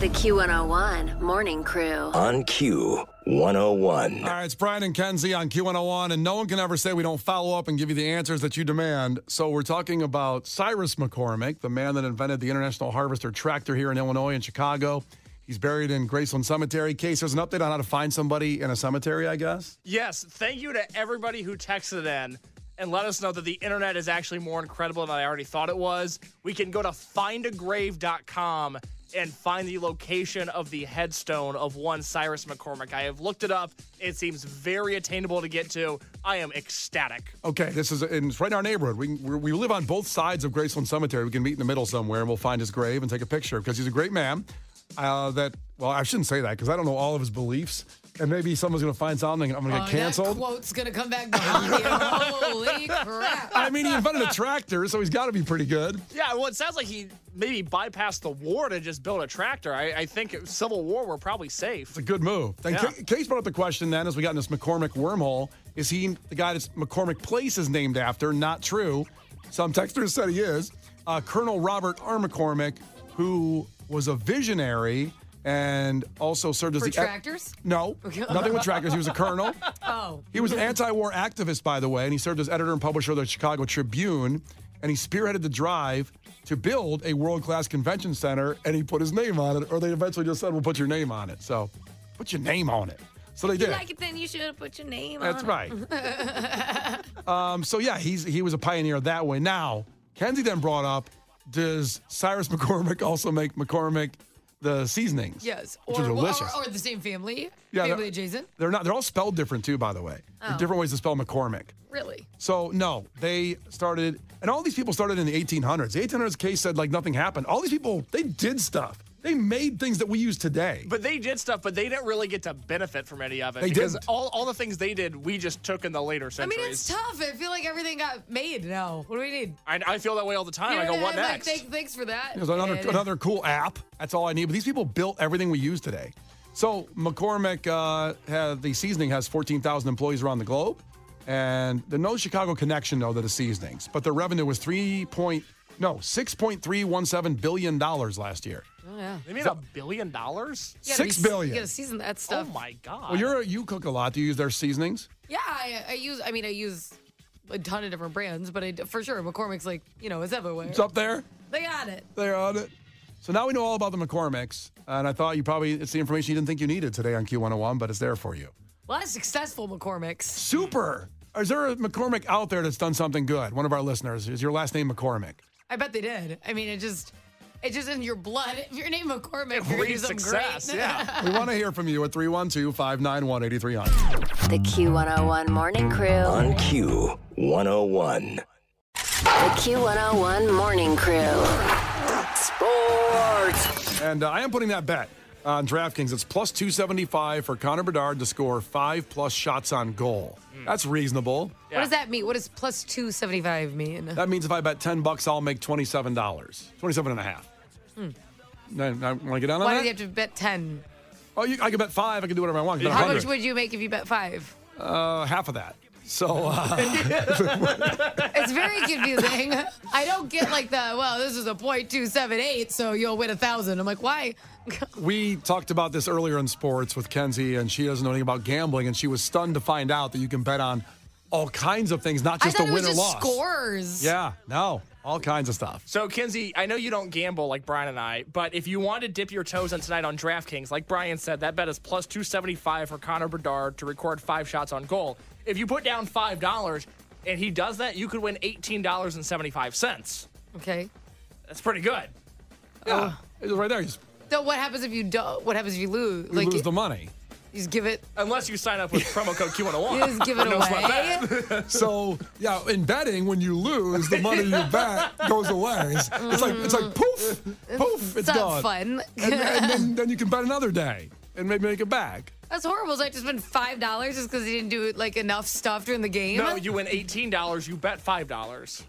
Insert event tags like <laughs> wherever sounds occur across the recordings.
The Q101 Morning Crew. On Q 101. All right, it's Brian and Kenzie on Q101, and no one can ever say we don't follow up and give you the answers that you demand. So we're talking about Cyrus McCormick, the man that invented the International Harvester tractor here in Illinois and Chicago. He's buried in Graceland Cemetery. Case, there's an update on how to find somebody in a cemetery, I guess. Yes, thank you to everybody who texted in and let us know that the internet is actually more incredible than I already thought it was. We can go to findagrave.com and find the location of the headstone of one Cyrus McCormick. I have looked it up. It seems very attainable to get to. I am ecstatic. Okay, this is and it's right in our neighborhood. We, we we live on both sides of Graceland Cemetery. We can meet in the middle somewhere, and we'll find his grave and take a picture because he's a great man. Uh, that well, I shouldn't say that because I don't know all of his beliefs, and maybe someone's going to find something. and I'm going to Oh, get That canceled. quote's gonna come back <laughs> behind you. Holy crap! I mean, he invented a tractor, so he's got to be pretty good. Yeah, well, it sounds like he maybe bypassed the war to just build a tractor. I, I think Civil War we're probably safe. It's a good move. And Yeah. Ca- Case brought up the question then, as we got in this McCormick wormhole, is he the guy that McCormick Place is named after? Not true. Some texters said he is. Uh, Colonel Robert R. McCormick, who was a visionary and also served as For the tractors? No, nothing with tractors. He was a colonel. <laughs> Oh, He was an anti-war activist, by the way, and he served as editor and publisher of the Chicago Tribune. And he spearheaded the drive to build a world-class convention center, and he put his name on it. Or they eventually just said, "We'll put your name on it." So, put your name on it. So they did. like it? Then you should have put your name That's on it. right. <laughs> um, so yeah, he's he was a pioneer that way. Now, Kenzie then brought up, does Cyrus <laughs> McCormick also make McCormick the seasonings? Yes, which or, are delicious. or the same family, Yeah, family they're- adjacent. They're not. They're all spelled different too, by the way. Oh. different ways to spell McCormick. Really? So no, they started, and all these people started in the 1800s. The 1800s case said like nothing happened. All these people, they did stuff. They made things that we use today. But they did stuff, but they didn't really get to benefit from any of it. They because didn't. all, all the things they did, we just took in the later centuries. I mean, it's tough. I feel like everything got made now. What do we need? I, I feel that way all the time. I go, what I'm like, next? thank- thanks for that. There's another And- another cool app. That's all I need. But these people built everything we use today. So McCormick uh, had the seasoning has 14,000 employees around the globe, and there's no Chicago connection though to the seasonings. But their revenue was three point no six point three one seven billion dollars last year. Oh, yeah. they made a billion dollars? You gotta Six be- billion. You gotta season that stuff. Oh stuff. my God. Well, you're a, you cook a lot. Do you use their seasonings? Yeah, I, I use. I mean, I use a ton of different brands, but I, for sure, McCormick's like you know, it's everywhere. It's up there. They got it. They're on it. So now we know all about the McCormicks, and I thought you probably it's the information you didn't think you needed today on Q101, but it's there for you. A lot of successful McCormick's. Super. Is there a McCormick out there that's done something good? One of our listeners. Is your last name McCormick? I bet they did. I mean, it just. It's just in your blood. If your name McCormick, It you're gonna do breeds something success, great. yeah. <laughs> We want to hear from you at 312 591 8300. The Q101 Morning Crew. On Q 101. The Q101 Morning Crew. Sports. And uh, I am putting that bet on DraftKings. It's plus 275 for Connor Bedard to score five plus shots on goal. That's reasonable. What does that mean? What does plus two seventy five mean? That means if I bet 10 bucks, I'll make $27. 27 and a half. Now, now, want to get on. Why that? do you have to bet ten? Oh, you, I can bet five. I can do whatever I want. I can bet How 100. much would you make if you bet five? uh, half of that. So uh, <laughs> It's very <laughs> confusing. I don't get like the well, this is a point two seven eight, so you'll win a thousand. I'm like, why? <laughs> we talked about this earlier in sports with Kenzie, and she doesn't know anything about gambling, and she was stunned to find out that you can bet on all kinds of things, not just a win or just loss. scores. Yeah, no, all kinds of stuff. So, Kenzie, I know you don't gamble like Brian and I, but if you want to dip your toes in tonight on DraftKings, like Brian said, that bet is plus 275 for Connor Bedard to record five shots on goal. If you put down $5 and he does that, you could win $18.75. Okay. That's pretty good. Yeah, it's right there. So what happens if you don't? What happens if you lose? you lose the money. You just give it. Unless you sign up with promo code Q101. <laughs> You just give it away. <laughs> <laughs> So yeah, in betting, when you lose, the money you bet goes away. It's, it's mm-hmm. like it's like poof, poof, it's It's not gone. fun. And, and then, then you can bet another day and maybe make it back. That's horrible. So I just spent five dollars just because he didn't do like enough stuff during the game. No, you win $18, you bet $5.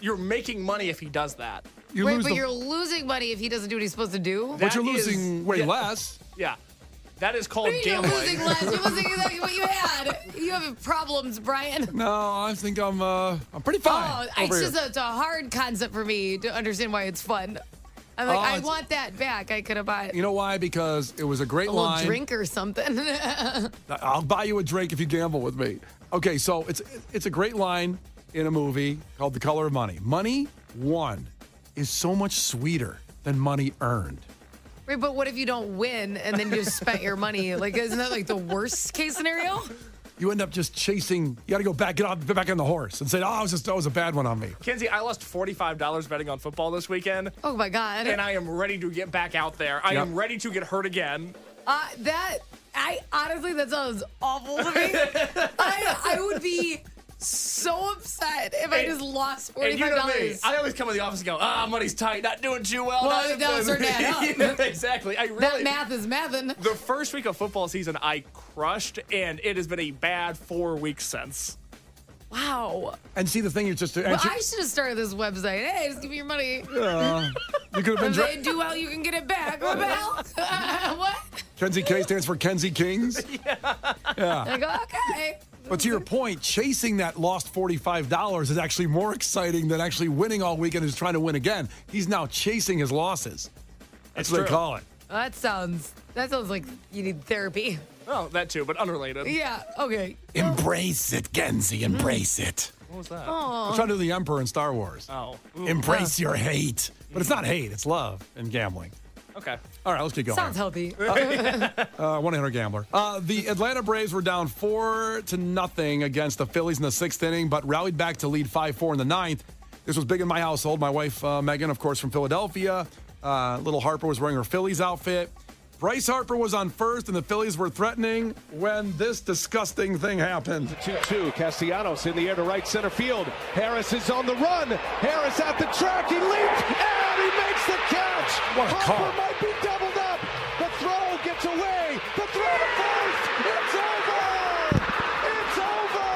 You're making money if he does that. You Wait, lose but the, you're losing money if he doesn't do what he's supposed to do. but you're That is- losing way yeah. less. Yeah. That is called gambling. You're losing less. You're losing exactly what you had. You have problems, Brian. No, I think I'm uh I'm pretty fine. Oh, over it's here. just a, it's a hard concept for me to understand why it's fun. I'm like, Oh, I want that back. I could have bought You know why? Because it was a great a little line. drink or something. <laughs> I'll buy you a drink if you gamble with me. Okay, so it's it's a great line in a movie called The Color of Money. Money won is so much sweeter than money earned. Right, but what if you don't win and then you spent your money? Like, isn't that like the worst case scenario? You end up just chasing. You got to go back, get off, get back on the horse, and say, "Oh, it was just that was a bad one on me." Kenzie, I lost $45 betting on football this weekend, Oh my god! and I am ready to get back out there. I Yep. am ready to get hurt again. Uh, that I honestly that sounds awful to me. <laughs> I I would be so upset if I just lost forty And you five know me, dollars. I always come in the office and go, ah, money's tight, not doing too well. Well, not that was starting to add up. Yeah, exactly. I really, That math is mathing. the first week of football season, I crushed, and it has been a bad four weeks since. Wow. And see, the thing is just to Well, answer, I should have started this website. Hey, just give me your money. you could have been. If Dra- they do well, you can get it back. What the hell? <laughs> what? Kenzie K stands for Kenzie Kings. <laughs> Yeah. I go, okay. But to your point, chasing that lost $45 is actually more exciting than actually winning all weekend and just trying to win again. He's now chasing his losses. That's It's what they true. call it. That sounds that sounds like you need therapy. Oh, that too, but unrelated. Yeah, okay. Embrace it, Kenzie. Hmm. Embrace it. What was that? I'm trying to do the Emperor in Star Wars. Oh, ooh. Embrace your hate. But it's not hate, it's love and gambling. Okay. All right, let's get going. Sounds healthy. <laughs> Uh, 1 gambler. Uh, the Atlanta Braves were down four to nothing against the Phillies in the sixth inning, but rallied back to lead 5 4 in the ninth. This was big in my household. My wife, uh, Megan, of course, from Philadelphia. Uh, little Harper was wearing her Phillies outfit. Bryce Harper was on first, and the Phillies were threatening when this disgusting thing happened. 2-2. Castellanos in the air to right center field. Harris is on the run. Harris at the track. He leaps What a Harper call. might be doubled up. The throw gets away. The throw to first. It's over. It's over.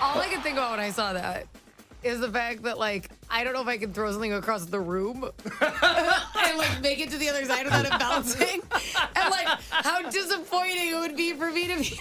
All I could think about when I saw that is the fact that like I don't know if I can throw something across the room <laughs> and like make it to the other side without it bouncing, and like how disappointing it would be for me to be.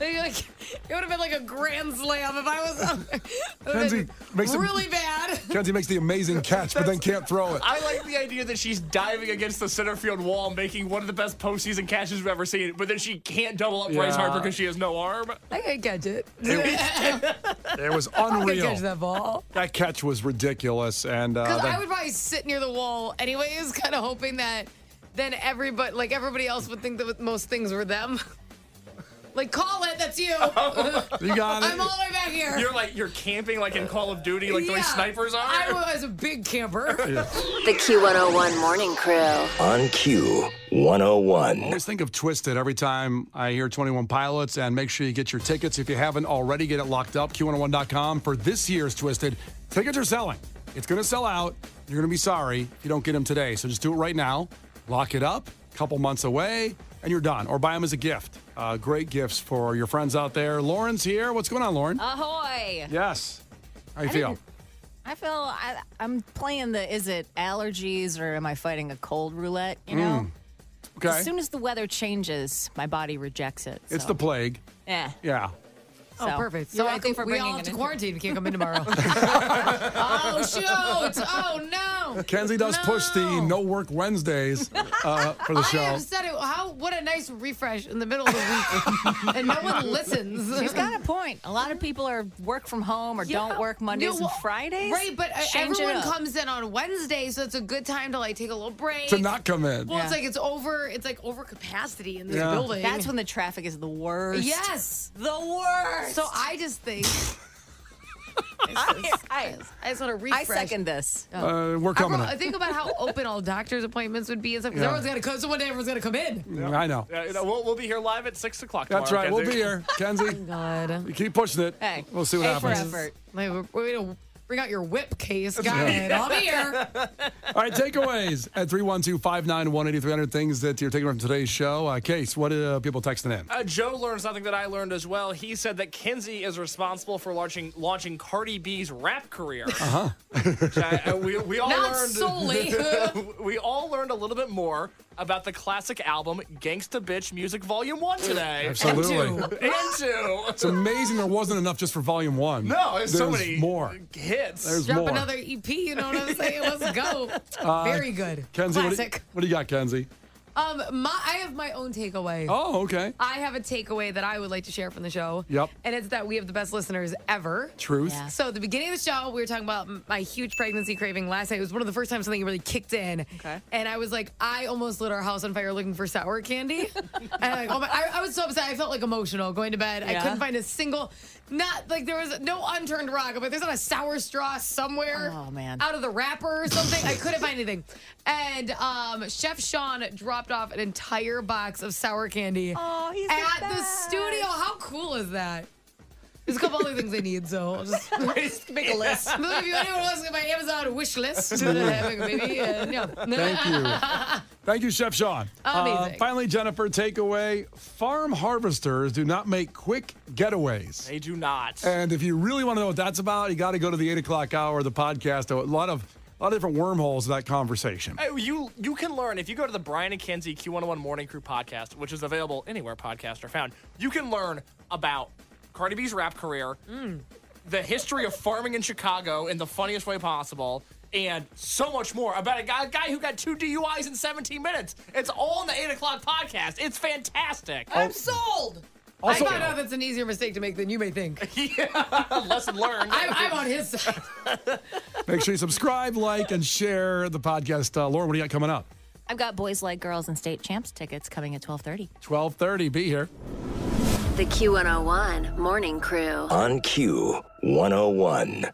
Like, it would have been like a grand slam if I was on there. It would've Kenzie, been make some- really bad. Kenzie makes the amazing <laughs> catch, but then can't throw it. I like the idea that she's diving against the center field wall, making one of the best postseason catches we've ever seen, but then she can't double up Bryce Harper because she has no arm. I can't catch it. It <laughs> was unreal. I can unreal. catch that ball. That catch was ridiculous. And uh, Because then- I would probably sit near the wall anyways, kind of hoping that then everybody, like everybody else, would think that most things were them. <laughs> like, call it, that's you. <laughs> you got it. I'm all the way back here. You're like you're camping like in Call of Duty, like the way Yeah. snipers are. I was a big camper. <laughs> The Q101 Morning Crew. On Q 101. always think of Twisted every time I hear 21 Pilots, and make sure you get your tickets. If you haven't already, get it locked up, Q101.com for this year's Twisted. Tickets are selling. It's going to sell out. You're going to be sorry if you don't get them today. So just do it right now. Lock it up, a couple months away, and you're done. Or buy them as a gift. Uh, great gifts for your friends out there. Lauren's here. What's going on, Lauren? Ahoy! yes. How you feel? I feel I, I'm playing the is it allergies or am I fighting a cold roulette? You know, Okay. as soon as the weather changes, my body rejects it. it's the plague. yeah. Yeah. Oh, So, perfect. You're So I welcome think for we bringing all have to quarantine. We can't come in tomorrow. <laughs> oh, shoot. Oh, no. Kenzie does push the no work Wednesdays uh, for the <laughs> I show. have said it. How? What a nice refresh in the middle of the week, <laughs> and no one listens. She's got a point. A lot of people are work from home or don't work Mondays No, and Fridays. Right, but uh, Change everyone comes in on Wednesday, so it's a good time to like take a little break. To not come in. Well, it's like it's over. It's like over capacity in this Yeah. building. That's when the traffic is the worst. Yes. the worst. So I just think. <laughs> I, I, I just want to refresh. I second this. Uh, we're I, coming wrote- I in. think about how <laughs> open all doctor's appointments would be and stuff. Because Yeah. everyone's got to come. So one day everyone's got to come in. I know. You know, we'll, we'll be here live at six o'clock. That's tomorrow, right. We'll be here, Kenzie. <laughs> God. You keep pushing it. Hey, we'll see what A for happens. effort. Like, we're, we're gonna bring out your whip case. Got it. I'll be here. All right, takeaways at 312 591 8300. Things that you're taking from today's show. Uh, Case, what are uh, people texting in? Uh, Joe learned something that I learned as well. He said that Kenzie is responsible for launching launching Cardi B's rap career. Uh huh. we, we all Not learned solely. <laughs> we all learned a little bit more about the classic album Gangsta Bitch Music Volume One today. <laughs> Absolutely. And two. And two. It's amazing there wasn't enough just for volume one. No, it's so many more. hits. hits. There's Drop more. another EP, you know what I'm saying? Let's go. <laughs> Uh, Very good. Kenzie, what do, you, Classic. what do you got, Kenzie? Um, my I have my own takeaway. Oh, okay. I have a takeaway that I would like to share from the show. Yep. And it's that we have the best listeners ever. Truth. Yeah. So at the beginning of the show, we were talking about my huge pregnancy craving last night. It was one of the first times something really kicked in. Okay. And I was like, I almost lit our house on fire looking for sour candy. <laughs> and like, oh my, I, I was so upset. I felt like emotional going to bed. I Yeah. couldn't find a single, not like there was no unturned rock, but there's not a sour straw somewhere. Oh, man. Out of the wrapper or something. I couldn't find anything. And um, Chef Sean dropped off an entire box of sour candy Oh, he's at the the studio. How cool is that? There's a couple other things I need, so I'll just <laughs> Just <laughs> make a list. if anyone wants to get my Amazon wish list, that I have a baby, uh, yeah. Thank you. <laughs> Thank you, Chef Sean. Uh, Amazing. finally, Jennifer, takeaway. Farm harvesters do not make quick getaways. They do not. And if you really want to know what that's about, you got to go to the 8 o'clock hour of the podcast. A lot of, a lot of different wormholes of that conversation. Hey, You you can learn if you go to the Brian and Kenzie Q101 Morning Crew podcast, which is available anywhere podcasts are found. You can learn about Cardi B's rap career, the history of farming in Chicago in the funniest way possible, and so much more about a guy, a guy who got two DUIs in 17 minutes. It's all in the 8 o'clock podcast. It's fantastic. I'm sold. Also- I found out that's an easier mistake to make than you may think. <laughs> Lesson learned. I'm, I'm on his side. <laughs> Make sure you subscribe, like, and share the podcast. Uh, Lauren, what do you got coming up? I've got boys like girls and state champs tickets coming at 12:30. 1230. Be here. The Q101 Morning Crew. On Q 101.